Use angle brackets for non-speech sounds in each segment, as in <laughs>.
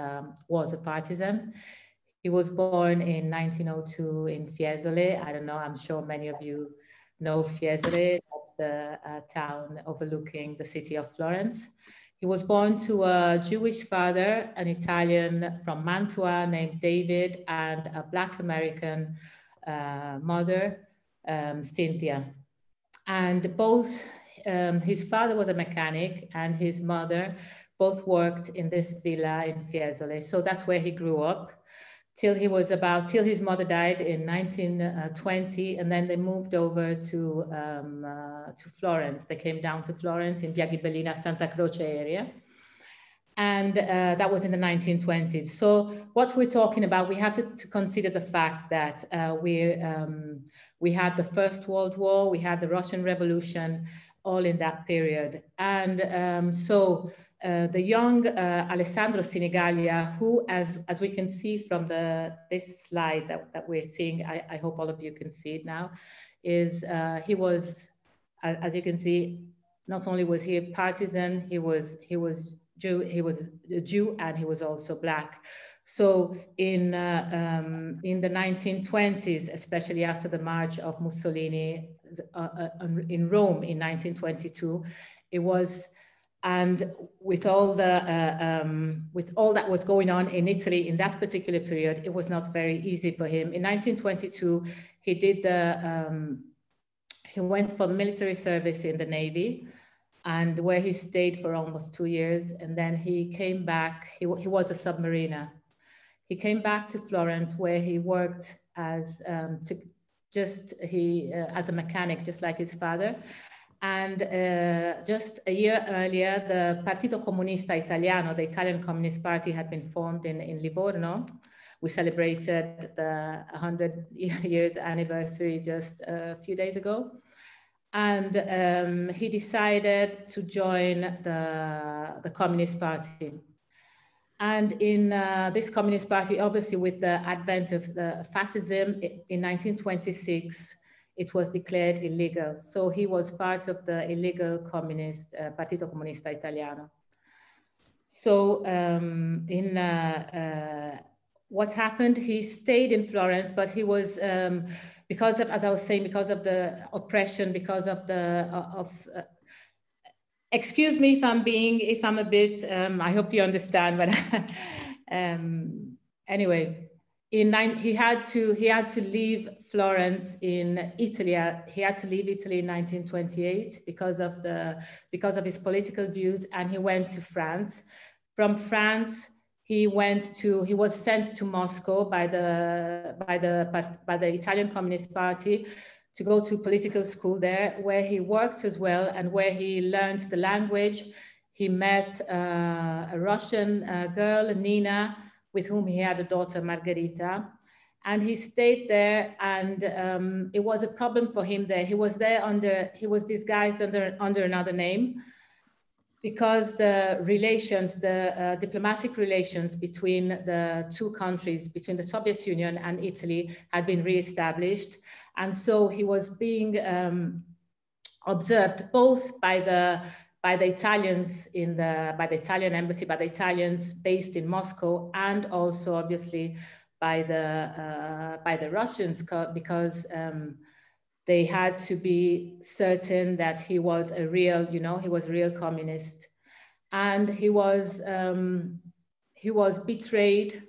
um, was a partisan. He was born in 1902 in Fiesole. I don't know, I'm sure many of you know Fiesole. That's the uh, town overlooking the city of Florence. He was born to a Jewish father, an Italian from Mantua named David, and a Black American uh, mother, um, Cynthia. And both, um, his father was a mechanic and his mother both worked in this villa in Fiesole. So that's where he grew up till he was about, till his mother died in 1920. And then they moved over to, um, uh, to Florence. They came down to Florence in Via Ghibellina, Santa Croce area. And uh, that was in the 1920s. So what we're talking about, we have to, to consider the fact that uh, we, um, we had the First World War, we had the Russian Revolution, all in that period. And um, so uh, the young uh, Alessandro Sinigaglia, who, as, as we can see from the, this slide that, that we're seeing, I, I hope all of you can see it now, is uh, he was, as you can see, not only was he a partisan, he was, he was Jew, he was a Jew and he was also black. So in, uh, um, in the 1920s, especially after the march of Mussolini uh, in Rome in 1922, it was and with all the uh, um, with all that was going on in Italy in that particular period, it was not very easy for him. In 1922, he did the um, he went for military service in the navy, and where he stayed for almost two years, and then he came back. He he was a submariner. He came back to Florence, where he worked as um, to just he uh, as a mechanic, just like his father and uh, just a year earlier, the Partito Comunista Italiano, the Italian Communist Party, had been formed in, in Livorno. We celebrated the 100 <laughs> years anniversary just a few days ago. And um, he decided to join the, the Communist Party. And in uh, this Communist Party, obviously with the advent of the fascism in 1926, it was declared illegal. So he was part of the illegal communist, uh, Partito Comunista Italiano. So um, in uh, uh, what happened, he stayed in Florence, but he was, um, because of, as I was saying, because of the oppression, because of the, uh, of, uh, excuse me if I'm being, if I'm a bit, um, I hope you understand, but <laughs> um, anyway, in nine, he had to he had to leave Florence in Italy. He had to leave Italy in 1928 because of the because of his political views, and he went to France. From France, he went to he was sent to Moscow by the by the by the Italian Communist Party to go to political school there, where he worked as well and where he learned the language. He met uh, a Russian uh, girl, Nina with whom he had a daughter, Margherita. And he stayed there, and um, it was a problem for him there. He was there under, he was disguised under, under another name because the relations, the uh, diplomatic relations between the two countries, between the Soviet Union and Italy, had been reestablished. And so he was being um, observed both by the by the Italians in the by the Italian embassy, by the Italians based in Moscow, and also obviously by the uh, by the Russians because um, they had to be certain that he was a real, you know, he was a real communist, and he was um, he was betrayed,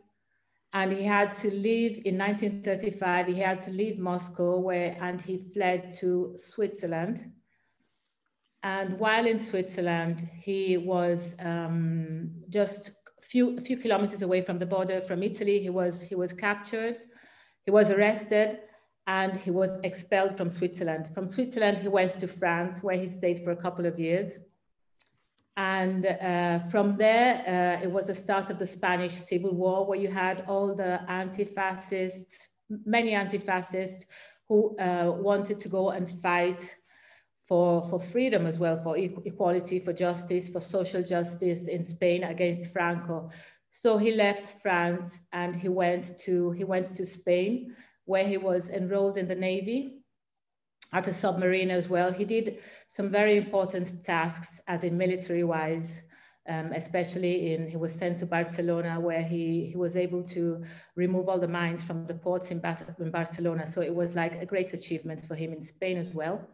and he had to leave in 1935. He had to leave Moscow, where and he fled to Switzerland and while in Switzerland, he was um, just a few, few kilometers away from the border from Italy. He was, he was captured, he was arrested, and he was expelled from Switzerland. From Switzerland, he went to France, where he stayed for a couple of years. And uh, from there, uh, it was the start of the Spanish Civil War, where you had all the anti-fascists, many anti-fascists who uh, wanted to go and fight for, for freedom as well, for equality, for justice, for social justice in Spain against Franco. So he left France and he went to, he went to Spain where he was enrolled in the Navy as a submarine as well. He did some very important tasks as in military wise. um, especially in, he was sent to Barcelona where he, he was able to remove all the mines from the ports in, in Barcelona. So it was like a great achievement for him in Spain as well.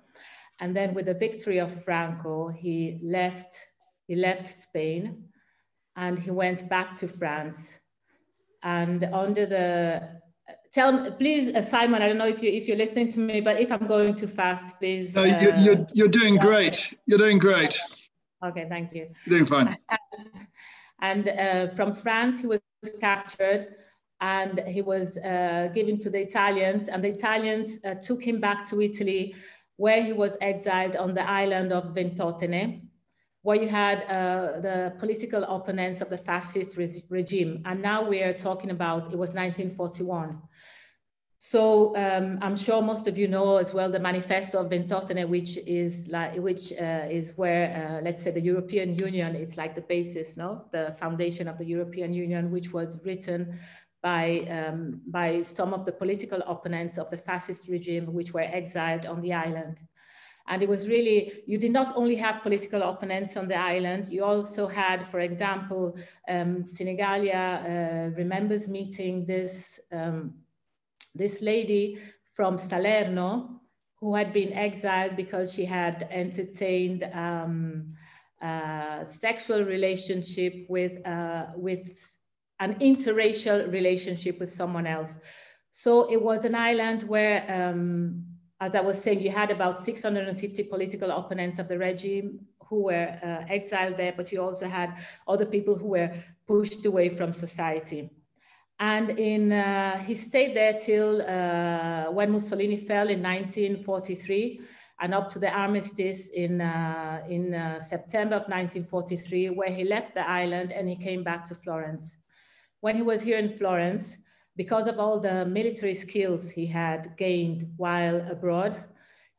And then with the victory of Franco, he left, he left Spain and he went back to France. And under the, tell me, please, uh, Simon, I don't know if, you, if you're listening to me, but if I'm going too fast, please. No, you're, uh, you're, you're doing great. You're doing great. Okay, thank you. Doing fine. <laughs> and uh, from France, he was captured and he was uh, given to the Italians, and the Italians uh, took him back to Italy, where he was exiled on the island of Ventotene, where you had uh, the political opponents of the fascist re regime. And now we are talking about, it was 1941. So um, I'm sure most of you know as well the Manifesto of Ventotene, which is like which uh, is where uh, let's say the European Union. It's like the basis, no, the foundation of the European Union, which was written by um, by some of the political opponents of the fascist regime, which were exiled on the island. And it was really, you did not only have political opponents on the island, you also had, for example, um, Sinigaglia uh, remembers meeting this um, this lady from Salerno who had been exiled because she had entertained um, sexual relationship with, uh, with an interracial relationship with someone else. So it was an island where, um, as I was saying, you had about 650 political opponents of the regime who were uh, exiled there, but you also had other people who were pushed away from society. And in, uh, he stayed there till uh, when Mussolini fell in 1943 and up to the armistice in, uh, in uh, September of 1943, where he left the island and he came back to Florence. When he was here in Florence, because of all the military skills he had gained while abroad,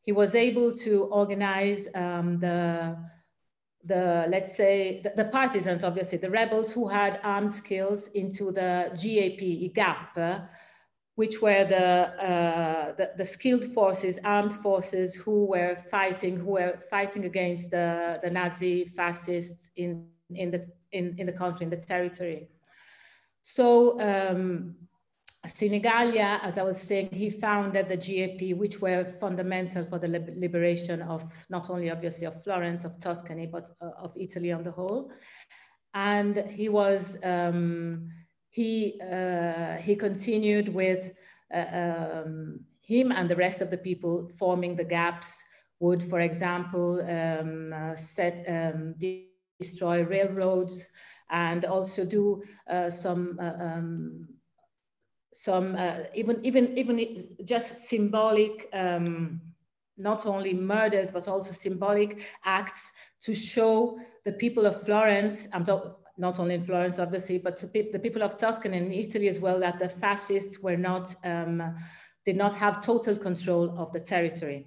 he was able to organize um, the the, let's say, the, the, partisans, obviously, the rebels who had armed skills into the GAP, GAP, which were the, uh, the, the, skilled forces, armed forces who were fighting, who were fighting against the, the Nazi fascists in, in, the, in, in the country, in the territory. So um, Sinigaglia, as I was saying, he founded the GAP, which were fundamental for the liberation of not only obviously of Florence, of Tuscany, but uh, of Italy on the whole. And he was, um, he, uh, he continued with uh, um, him and the rest of the people forming the gaps would, for example, um, uh, set, um, destroy railroads and also do uh, some uh, um, some uh, even even even just symbolic um, not only murders but also symbolic acts to show the people of Florence. I'm not only in Florence, obviously, but pe the people of Tuscany and Italy as well, that the fascists were not um, did not have total control of the territory.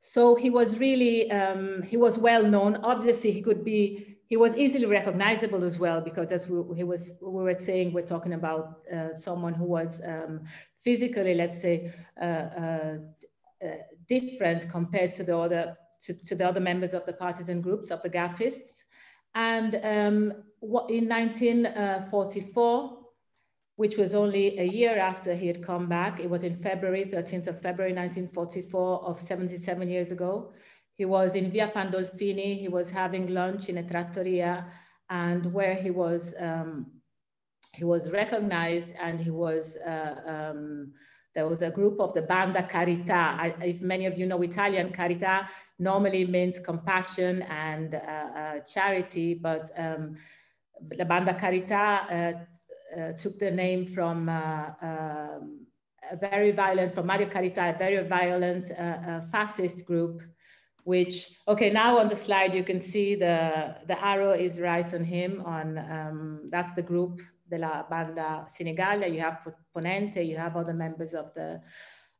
So he was really um, he was well known. Obviously, he could be he was easily recognizable as well because as we, he was we were saying we're talking about uh, someone who was um, physically let's say uh, uh, uh, different compared to the other to, to, the other members of the partisan groups of the Gapists and um, in 1944 which was only a year after he had come back it was in February 13th of February 1944 of 77 years ago he was in Via Pandolfini. He was having lunch in a trattoria, and where he was um, he was recognized, and he was uh, um, there was a group of the Banda Carità. I, if many of you know Italian, Carità normally means compassion and uh, uh, charity, but um, the Banda Carità uh, uh, took the name from uh, um, a very violent, from Mario Carità, a very violent fascist group which, okay, now on the slide, you can see the, the arrow is right on him on, um, that's the group de la Banda Sinigaglia. You have Ponente, you have other members of the,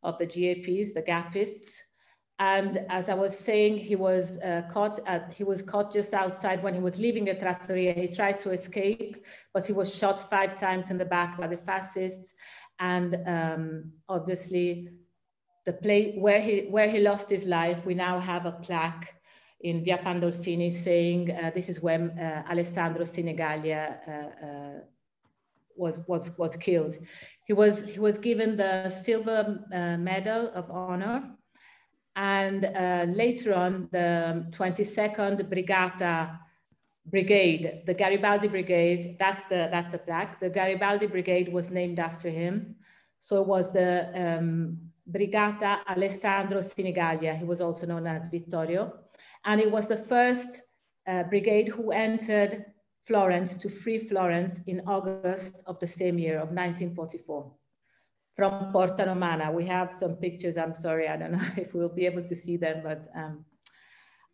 of the GAPs, the Gapists. And as I was saying, he was uh, caught at, he was caught just outside when he was leaving the trattoria. He tried to escape, but he was shot five times in the back by the fascists. And um, obviously the place where he where he lost his life we now have a plaque in Via Pandolfini saying uh, this is when uh, Alessandro Sinigaglia uh, uh, was, was, was killed. He was, he was given the Silver uh, Medal of Honor and uh, later on the 22nd Brigata Brigade, the Garibaldi Brigade, that's the, that's the plaque. The Garibaldi Brigade was named after him. So it was the um, Brigata Alessandro Sinigaglia. He was also known as Vittorio. And it was the first uh, brigade who entered Florence to free Florence in August of the same year of 1944 from Porta Romana. We have some pictures. I'm sorry, I don't know <laughs> if we'll be able to see them, but um,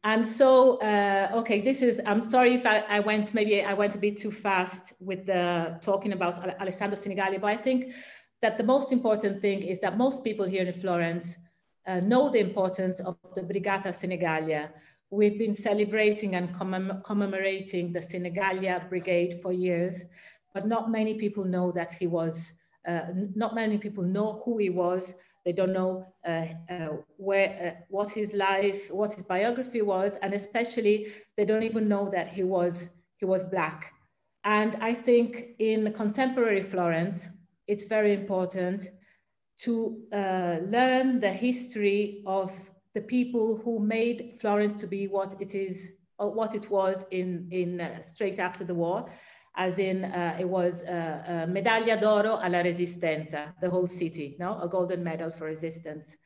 and so uh, okay, this is. I'm sorry if I, I, went maybe I went a bit too fast with the talking about Alessandro Sinigaglia, but I think that the most important thing is that most people here in Florence uh, know the importance of the Brigata Sinigaglia. We've been celebrating and commem commemorating the Sinigaglia Brigade for years, but not many people know that he was, uh, not many people know who he was. They don't know uh, uh where, uh, what his life, what his biography was, and especially they don't even know that he was, he was black. And I think in contemporary Florence, it's very important to uh, learn the history of the people who made Florence to be what it is, or what it was in, in uh, straight after the war, as in uh, it was uh, uh, Medaglia d'Oro alla Resistenza, the whole city, no? a golden medal for resistance.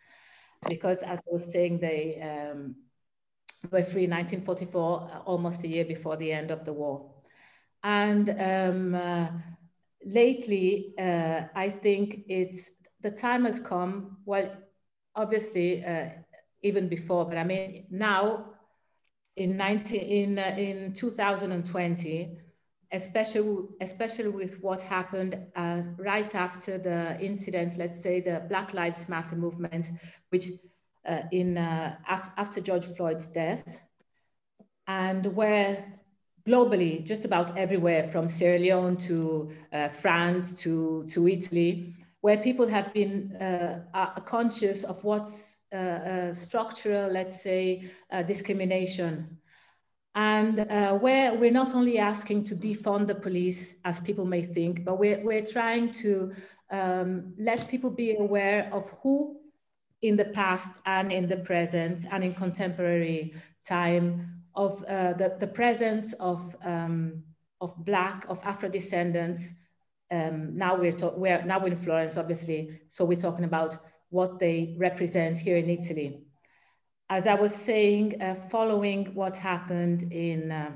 Because as I was saying, they um, were free in 1944, almost a year before the end of the war. And um, uh, lately, uh, I think it's the time has come. Well, obviously, uh, even before, but I mean now, in 19 in uh, in 2020, especially especially with what happened uh, right after the incident, let's say the Black Lives Matter movement, which uh, in uh, after George Floyd's death, and where globally, just about everywhere from Sierra Leone to uh, France to, to Italy, where people have been uh, conscious of what's uh, uh, structural, let's say, uh, discrimination. And where we're not only asking to defund the police, as people may think, but we're, we're trying to um, let people be aware of who in the past and in the present and in contemporary time of uh, the, the presence of, um, of Black, of Afro descendants. Um, now we're, we're now we're in Florence, obviously, so we're talking about what they represent here in Italy. As I was saying, uh, following what happened in, uh,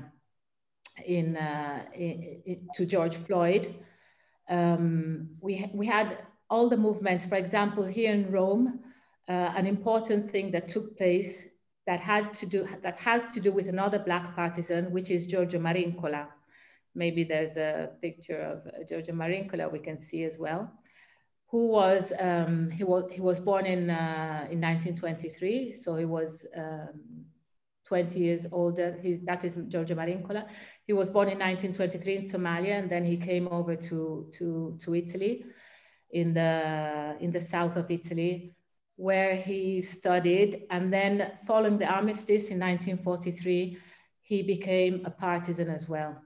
in, uh, in, in, to George Floyd, um, we, we had all the movements, for example, here in Rome, uh, an important thing that took place that had to do that has to do with another black partisan, which is Giorgio Marincola. Maybe there's a picture of uh, Giorgio Marincola we can see as well, who was um, he was he was born in uh, in 1923, so he was um, 20 years older. He's, that is Giorgio Marincola. He was born in 1923 in Somalia, and then he came over to to to Italy, in the in the south of Italy, where he studied. And then following the armistice in 1943, he became a partisan as well.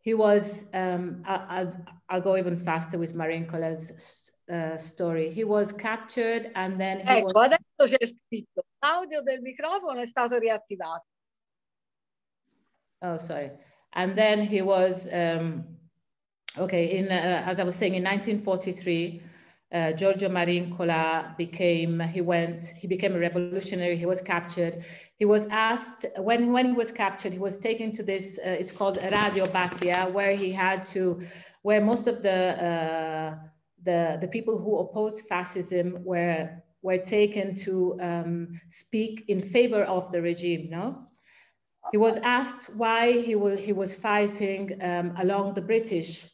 He was, um, I'll, I'll, go even faster with Marincola's uh, story. He was captured and then he ecco, was... adesso c'è scritto, l'audio del microfono è stato riattivato. Oh, sorry. And then he was, um, okay, in, uh, as I was saying, in 1943, uh, Giorgio Marincola became, he went, he became a revolutionary, he was captured. He was asked, when, when he was captured, he was taken to this, uh, it's called Radio Baita, where he had to, where most of the, uh, the, the people who opposed fascism were, were taken to um, speak in favor of the regime, no? He was asked why he, was, he was fighting um, along the British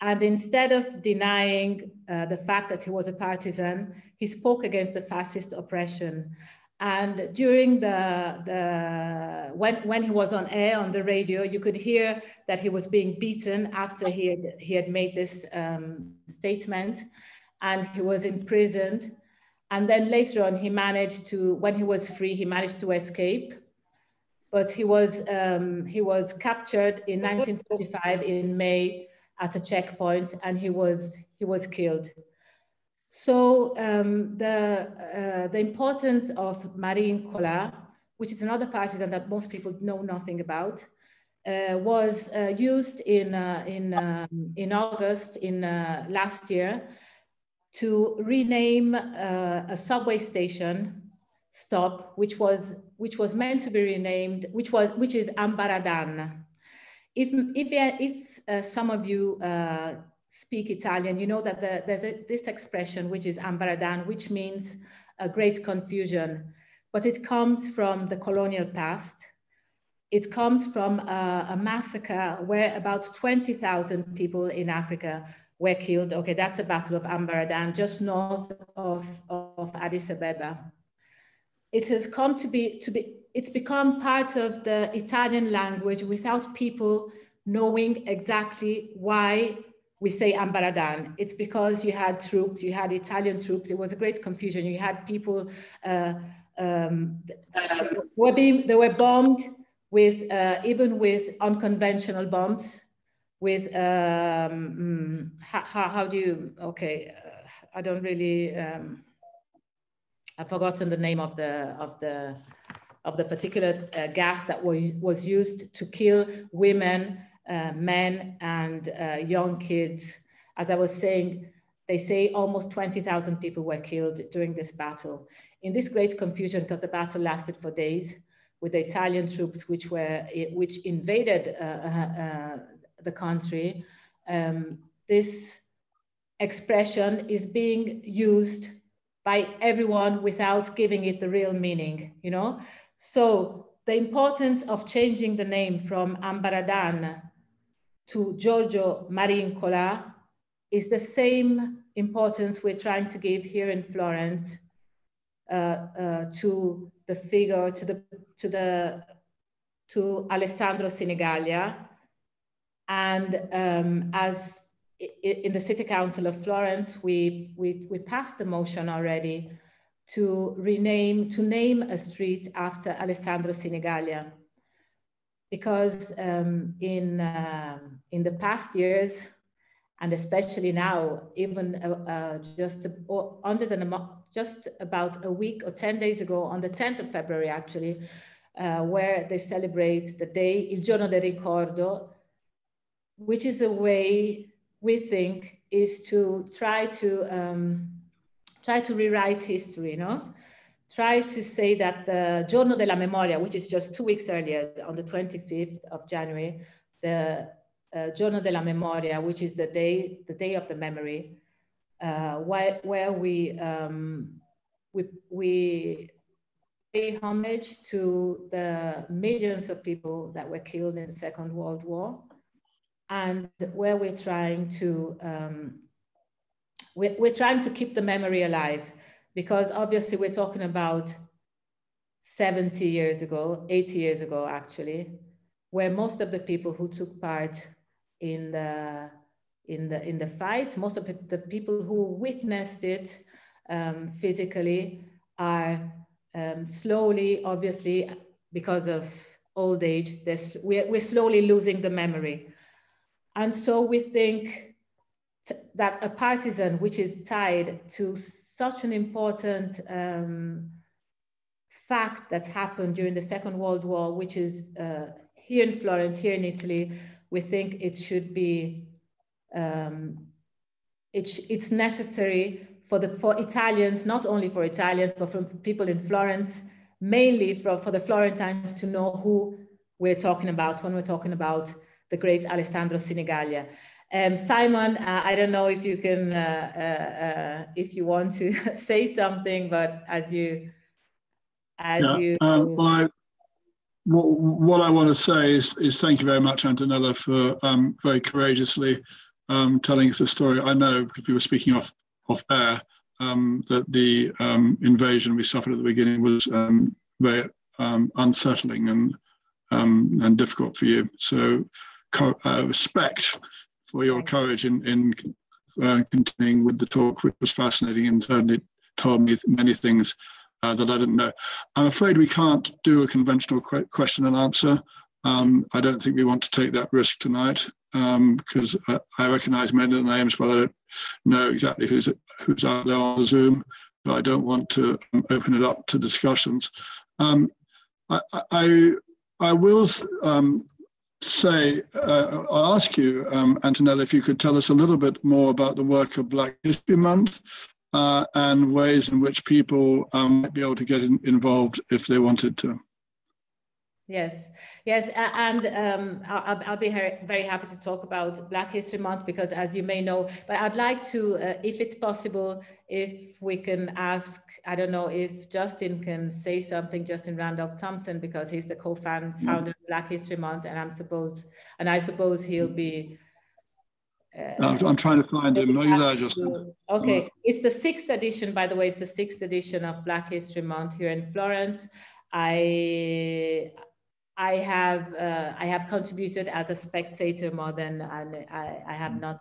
and instead of denying uh, the fact that he was a partisan, he spoke against the fascist oppression. And during the, the when, when he was on air on the radio, you could hear that he was being beaten after he had, he had made this um, statement and he was imprisoned. And then later on, he managed to, when he was free, he managed to escape. but he was um, he was captured in 1945 in May at a checkpoint, and he was he was killed. So um, the uh, the importance of Marincola, which is another partisan that most people know nothing about, uh, was uh, used in uh, in um, in August in uh, last year to rename uh, a subway station stop, which was which was meant to be renamed, which was which is Ambaradan. If if if uh, some of you uh, speak Italian, you know that the, there's a, this expression which is Ambaradan, which means a great confusion, but it comes from the colonial past. It comes from a, a massacre where about 20,000 people in Africa were killed. Okay, that's the Battle of Ambaradan, just north of, of Addis Ababa it has come to be, to be, it's become part of the Italian language without people knowing exactly why we say Ambaradan. It's because you had troops, you had Italian troops. It was a great confusion. You had people uh, um, were being, they were bombed with uh, even with unconventional bombs. With um, mm, how, how, do you? Okay, uh, I don't really. Um, I've forgotten the name of the of the of the particular uh, gas that was was used to kill women, uh, men, and uh, young kids. As I was saying, they say almost 20,000 people were killed during this battle. In this great confusion, because the battle lasted for days, with the Italian troops which were which invaded uh, uh, uh, the country, um, this expression is being used by everyone without giving it the real meaning, you know? So the importance of changing the name from Ambaradan to Giorgio Marincola is the same importance we're trying to give here in Florence uh, uh, to the figure, to the, to the, to Alessandro Sinigaglia. And um, as in the City Council of Florence, we, we, we passed the motion already to rename, to name a street after Alessandro Sinigaglia. Because um, in, uh, in the past years, and especially now, even uh, uh, just under the, just about a week or 10 days ago, on the 10th of February actually, uh, where they celebrate the day, Il Giorno del Ricordo, which is a way we think is to try to um, try to rewrite history, no? Try to say that the Giorno della Memoria, which is just two weeks earlier, on the 25th of January, the uh, Giorno della Memoria, which is the day, the day of the memory, uh, where, where we, um, we, we pay homage to the millions of people that were killed in the Second World War and where we're trying to um, we're, we're trying to keep the memory alive because obviously we're talking about 70 years ago 80 years ago actually where most of the people who took part in the in the in the fight most of the people who witnessed it um, physically are um, slowly obviously because of old age we're, we're slowly losing the memory. And so we think that a partisan which is tied to such an important um, fact that happened during the Second World War, which is uh, here in Florence, here in Italy, we think it should be, um, it it's necessary for, the, for Italians, not only for Italians, but for people in Florence, mainly for, for the Florentines to know who we're talking about when we're talking about the great Alessandro Sinigaglia. Um, Simon, uh, I don't know if you can, uh, uh, uh if you want to <laughs> say something, but as you, as yeah, you. Um, well, I, what, what, I want to say is, is thank you very much, Antonella, for um, very courageously um, telling us the story. I know because we were speaking off off air um, that the um, invasion we suffered at the beginning was very unsettling and and difficult for you. So uh, respect for your courage in, in uh, continuing with the talk, which was fascinating and certainly told me many things uh, that I didn't know. I'm afraid we can't do a conventional qu question and answer. Um, I don't think we want to take that risk tonight because um, I, I recognize many of the names, but I don't know exactly who's who's out there on the Zoom. So I don't want to um, open it up to discussions. Um, I, I, I will um, say, uh, I'll ask you, um, Antonella, if you could tell us a little bit more about the work of Black History Month uh, and ways in which people um, might be able to get in, involved if they wanted to. Yes, yes, and um, I'll, I'll, be very happy to talk about Black History Month because, as you may know, but I'd like to, uh, if it's possible, if we can ask, I don't know if Justin can say something, Justin Randolph Thompson, because he's the co-founder mm-hmm. of Black History Month, and I'm suppose, and I suppose he'll be. Uh, I'm trying to find him. Are you there, Justin? Okay, it's the sixth edition, by the way. It's the sixth edition of Black History Month here in Florence. I I have uh, I have contributed as a spectator more than and I, I have not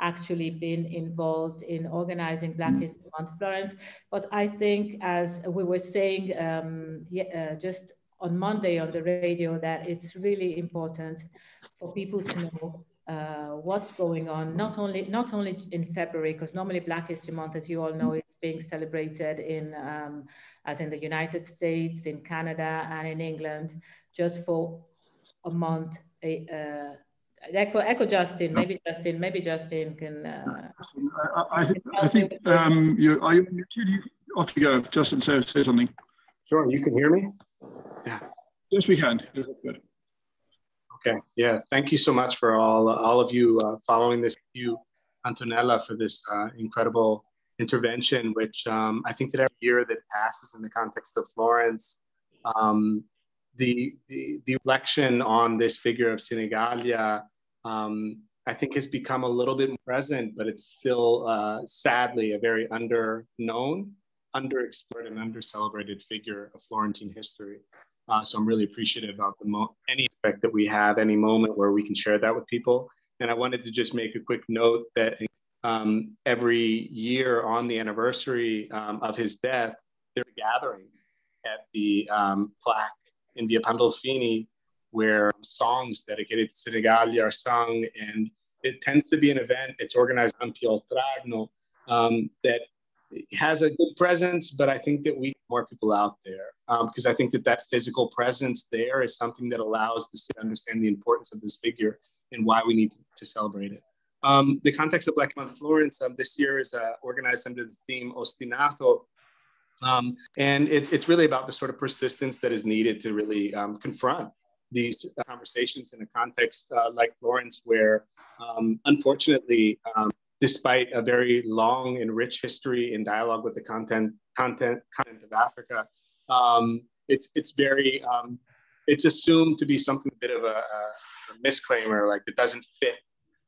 actually been involved in organizing Black mm. History Month Florence. But I think, as we were saying um, yeah, uh, just on Monday on the radio, that it's really important for people to know uh, what's going on, not only not only in February, because normally Black History Month, as you all know, is being celebrated in um, as in the United States, in Canada, and in England just for a month. Uh, echo, echo Justin, maybe Justin, maybe Justin can. Uh, I, I, think, I think um, you are you muted? Off you go, Justin. Say, say something. Sure, you can hear me. Yeah. Yes, we can. Good. Okay. Yeah. Thank you so much for all all of you uh, following this. You, Antonella, for this uh, incredible intervention, which um, I think that every year that passes in the context of Florence, um, the, the, the reflection on this figure of Sinigaglia, um, I think has become a little bit present, but it's still uh, sadly a very under-known, underexplored, and under-celebrated figure of Florentine history. Uh, so I'm really appreciative of the mo- any aspect that we have, any moment where we can share that with people. And I wanted to just make a quick note that um, every year on the anniversary um, of his death, there's a gathering at the um, plaque in Via Pandolfini, where songs dedicated to Sinigaglia are sung. And it tends to be an event, it's organized by Piol Tragno, um, that has a good presence, but I think that we more people out there because um, I think that that physical presence there is something that allows us to understand the importance of this figure and why we need to, to celebrate it. Um, the context of Black Month Florence um, this year is uh, organized under the theme Ostinato, um, and it's, it's really about the sort of persistence that is needed to really um, confront these conversations in a context uh, like Florence, where um, unfortunately, um, despite a very long and rich history in dialogue with the content, content, content of Africa, um, it's, it's very, um, it's assumed to be something a bit of a, a misclaimer, like it doesn't fit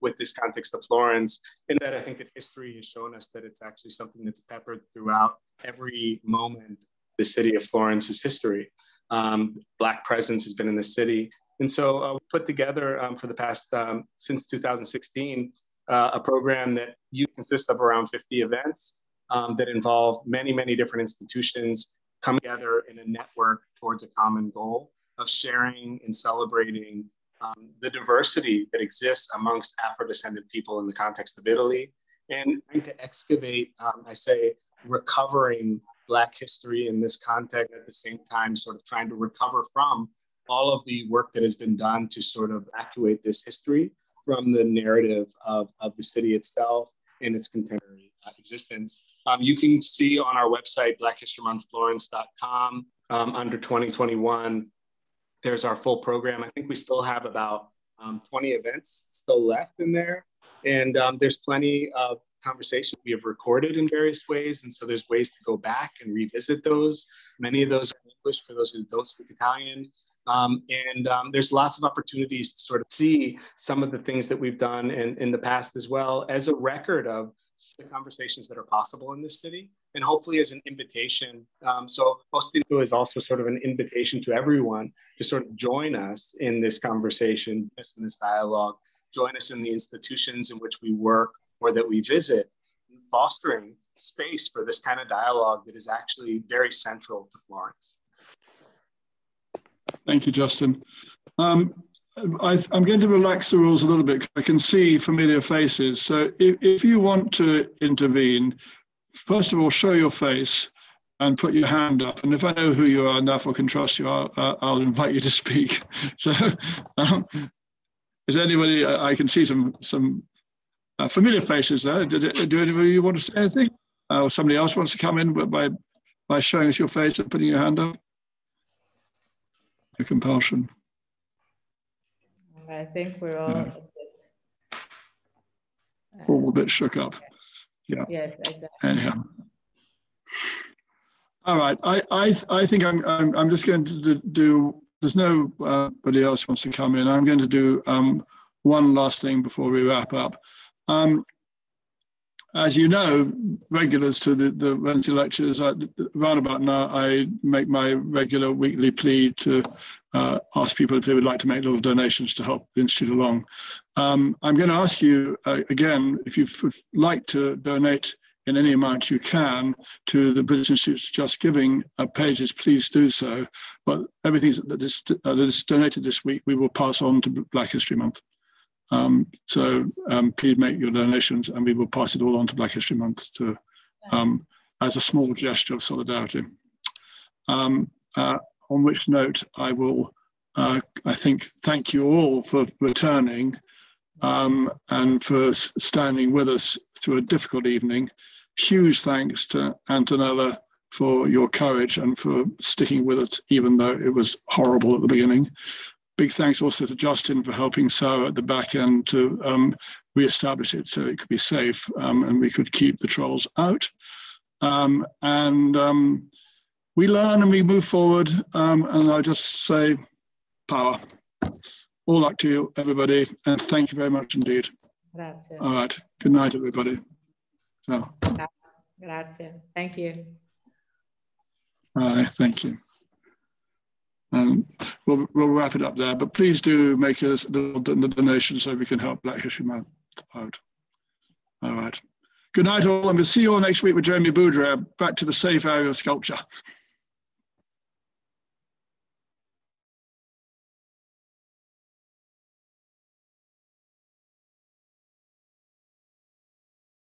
with this context of Florence. In that I think that history has shown us that it's actually something that's peppered throughout every moment the city of Florence's history. Um, Black presence has been in the city. And so uh, we put together um, for the past, um, since 2016, uh, a program that you consists of around 50 events um, that involve many, many different institutions come together in a network towards a common goal of sharing and celebrating um, the diversity that exists amongst Afro-descendant people in the context of Italy, and trying to excavate, um, I say, recovering Black history in this context at the same time, sort of trying to recover from all of the work that has been done to sort of evacuate this history from the narrative of, of the city itself and its contemporary uh, existence. Um, you can see on our website, blackhistorymonthflorence.com, um, under 2021, there's our full program. I think we still have about um, 20 events still left in there. And um, there's plenty of conversations we have recorded in various ways. And so there's ways to go back and revisit those. Many of those are English for those who don't speak Italian. Um, and um, there's lots of opportunities to sort of see some of the things that we've done in, in the past as well as a record of the conversations that are possible in this city and hopefully as an invitation. Um, so Ostinato is also sort of an invitation to everyone to sort of join us in this conversation, in this dialogue, join us in the institutions in which we work or that we visit, fostering space for this kind of dialogue that is actually very central to Florence. Thank you, Justin. Um, I, am going to relax the rules a little bit. I can see familiar faces. So if, if you want to intervene, first of all, show your face and put your hand up. And if I know who you are and therefore can trust you, I'll, I'll invite you to speak. <laughs> So um, is anybody, I can see some, some uh, familiar faces there. Did, do any of you want to say anything? Uh, or somebody else wants to come in by, by showing us your face and putting your hand up? A compulsion. I think we're all yeah. a bit, uh, all a bit shook up. Yeah. Yes, exactly. Anyhow. All right. I I I think I'm I'm I'm just going to do. There's nobody else wants to come in. I'm going to do um, one last thing before we wrap up. Um, as you know, regulars to the, the Wednesday lectures, I, around about now, I make my regular weekly plea to uh, ask people if they would like to make little donations to help the Institute along. Um, I'm going to ask you uh, again, if you would like to donate in any amount you can to the British Institute's Just Giving uh, pages, please do so. But everything that is, uh, that is donated this week, we will pass on to Black History Month. Um, so um, please make your donations and we will pass it all on to Black History Month to, um, as a small gesture of solidarity. Um, uh, on which note, I will, uh, I think, thank you all for returning um, and for standing with us through a difficult evening. Huge thanks to Antonella for your courage and for sticking with it, even though it was horrible at the beginning big thanks also to Justin for helping Sarah at the back end to um, re-establish it so it could be safe um, and we could keep the trolls out. Um, and um, we learn and we move forward. Um, and I just say power. All luck to you, everybody. And thank you very much indeed. Grazie. All right. Good night, everybody. So. Grazie. Thank you. All right. Thank you. Um, we'll, we'll wrap it up there, but please do make us the, donation so we can help Black History Month out. All right. Good night, all, and we'll see you all next week with Jeremy Boudreau back to the safe area of sculpture. <laughs>